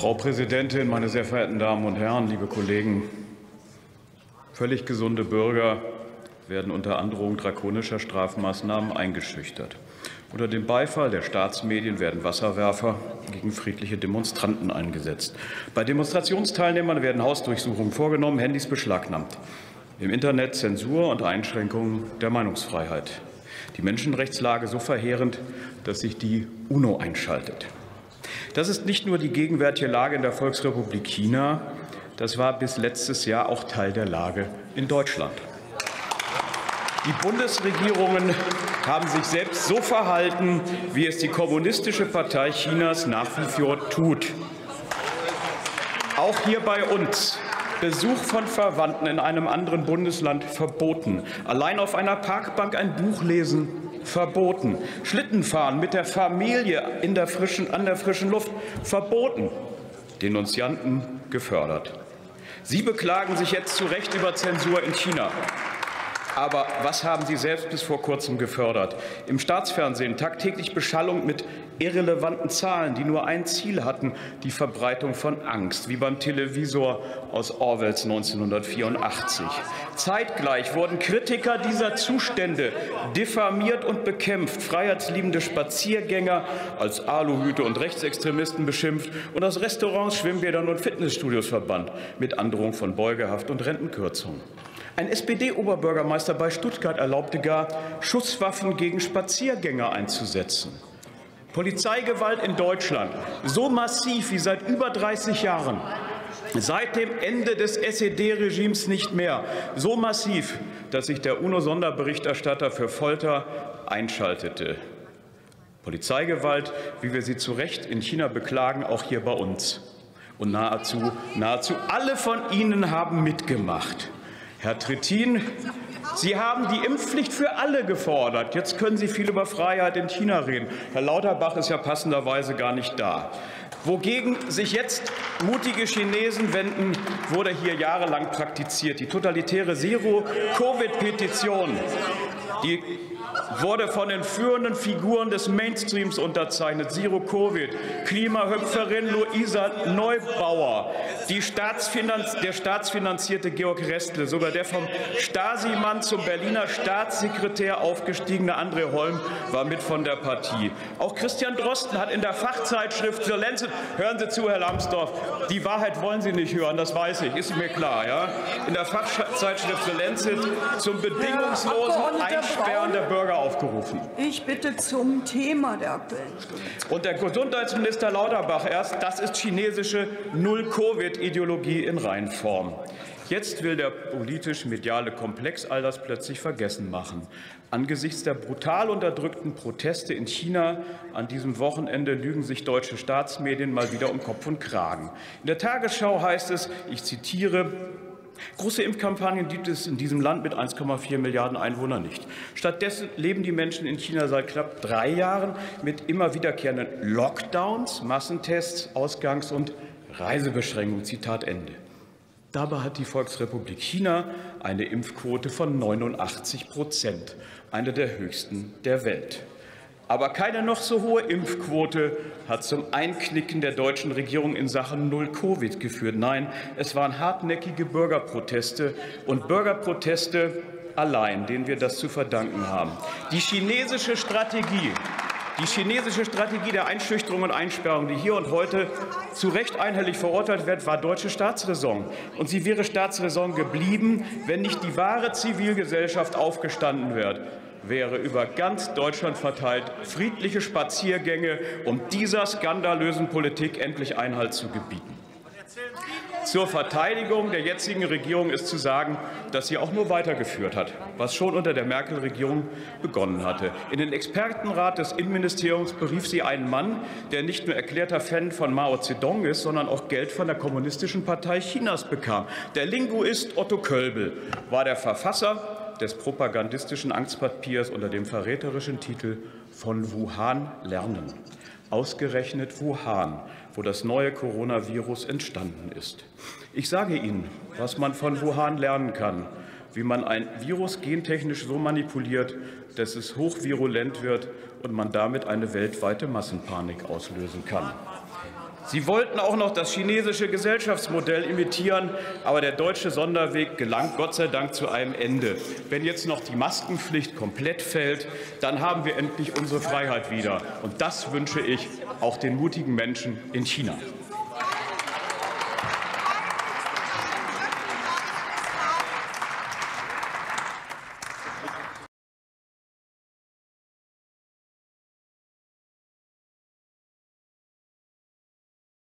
Frau Präsidentin, meine sehr verehrten Damen und Herren, liebe Kollegen! Völlig gesunde Bürger werden unter Androhung drakonischer Strafmaßnahmen eingeschüchtert. Unter dem Beifall der Staatsmedien werden Wasserwerfer gegen friedliche Demonstranten eingesetzt. Bei Demonstrationsteilnehmern werden Hausdurchsuchungen vorgenommen, Handys beschlagnahmt. Im Internet Zensur und Einschränkungen der Meinungsfreiheit. Die Menschenrechtslage so verheerend, dass sich die UNO einschaltet. Das ist nicht nur die gegenwärtige Lage in der Volksrepublik China, das war bis letztes Jahr auch Teil der Lage in Deutschland. Die Bundesregierungen haben sich selbst so verhalten, wie es die Kommunistische Partei Chinas nach wie vor tut. Auch hier bei uns Besuch von Verwandten in einem anderen Bundesland verboten. Allein auf einer Parkbank ein Buch lesen verboten. Schlittenfahren mit der Familie in der frischen, an der frischen Luft verboten. Denunzianten gefördert. Sie beklagen sich jetzt zu Recht über Zensur in China. Aber was haben Sie selbst bis vor kurzem gefördert? Im Staatsfernsehen tagtäglich Beschallung mit irrelevanten Zahlen, die nur ein Ziel hatten, die Verbreitung von Angst, wie beim Televisor aus Orwells 1984. Zeitgleich wurden Kritiker dieser Zustände diffamiert und bekämpft, freiheitsliebende Spaziergänger als Aluhüte und Rechtsextremisten beschimpft und aus Restaurants, Schwimmbädern und Fitnessstudios verbannt, mit Androhung von Beugehaft und Rentenkürzungen. Ein SPD-Oberbürgermeister bei Stuttgart erlaubte gar, Schusswaffen gegen Spaziergänger einzusetzen. Polizeigewalt in Deutschland so massiv wie seit über 30 Jahren, seit dem Ende des SED-Regimes nicht mehr, so massiv, dass sich der UNO-Sonderberichterstatter für Folter einschaltete. Polizeigewalt, wie wir sie zu Recht in China beklagen, auch hier bei uns. Und nahezu, nahezu alle von Ihnen haben mitgemacht. Herr Trittin, Sie haben die Impfpflicht für alle gefordert. Jetzt können Sie viel über Freiheit in China reden. Herr Lauterbach ist ja passenderweise gar nicht da. Wogegen sich jetzt mutige Chinesen wenden, wurde hier jahrelang praktiziert. Die totalitäre Zero-Covid-Petition, die wurde von den führenden Figuren des Mainstreams unterzeichnet. Zero Covid, Klimahüpferin Luisa Neubauer, Staatsfinanz der staatsfinanzierte Georg Restle, sogar der vom Stasi-Mann zum Berliner Staatssekretär aufgestiegene André Holm war mit von der Partie. Auch Christian Drosten hat in der Fachzeitschrift The Lancet, hören Sie zu, Herr Lambsdorff, die Wahrheit wollen Sie nicht hören, das weiß ich, ist mir klar. Ja? In der Fachzeitschrift The Lancet zum bedingungslosen Einsperren der Bürger aufgerufen. Ich bitte zum Thema der Aktuellen Stunde. Und der Gesundheitsminister Lauterbach erst, das ist chinesische Null-Covid-Ideologie in Reinform. Jetzt will der politisch-mediale Komplex all das plötzlich vergessen machen. Angesichts der brutal unterdrückten Proteste in China an diesem Wochenende lügen sich deutsche Staatsmedien mal wieder um Kopf und Kragen. In der Tagesschau heißt es, ich zitiere, Große Impfkampagnen gibt es in diesem Land mit 1,4 Milliarden Einwohnern nicht. Stattdessen leben die Menschen in China seit knapp drei Jahren mit immer wiederkehrenden Lockdowns, Massentests, Ausgangs- und Reisebeschränkungen. Zitat Ende. Dabei hat die Volksrepublik China eine Impfquote von 89 Prozent, eine der höchsten der Welt. Aber keine noch so hohe Impfquote hat zum Einknicken der deutschen Regierung in Sachen Null-Covid geführt. Nein, es waren hartnäckige Bürgerproteste und Bürgerproteste allein, denen wir das zu verdanken haben. Die chinesische Strategie, die chinesische Strategie der Einschüchterung und Einsperrung, die hier und heute zu Recht einhellig verurteilt wird, war deutsche Staatsräson. Und sie wäre Staatsräson geblieben, wenn nicht die wahre Zivilgesellschaft aufgestanden wäre wäre über ganz Deutschland verteilt friedliche Spaziergänge, um dieser skandalösen Politik endlich Einhalt zu gebieten. Zur Verteidigung der jetzigen Regierung ist zu sagen, dass sie auch nur weitergeführt hat, was schon unter der Merkel-Regierung begonnen hatte. In den Expertenrat des Innenministeriums berief sie einen Mann, der nicht nur erklärter Fan von Mao Zedong ist, sondern auch Geld von der Kommunistischen Partei Chinas bekam. Der Linguist Otto Kölbel war der Verfasser des propagandistischen Angstpapiers unter dem verräterischen Titel Von Wuhan lernen. Ausgerechnet Wuhan, wo das neue Coronavirus entstanden ist. Ich sage Ihnen, was man von Wuhan lernen kann, wie man ein Virus gentechnisch so manipuliert, dass es hochvirulent wird und man damit eine weltweite Massenpanik auslösen kann. Sie wollten auch noch das chinesische Gesellschaftsmodell imitieren, aber der deutsche Sonderweg gelangt Gott sei Dank zu einem Ende. Wenn jetzt noch die Maskenpflicht komplett fällt, dann haben wir endlich unsere Freiheit wieder. Und das wünsche ich auch den mutigen Menschen in China.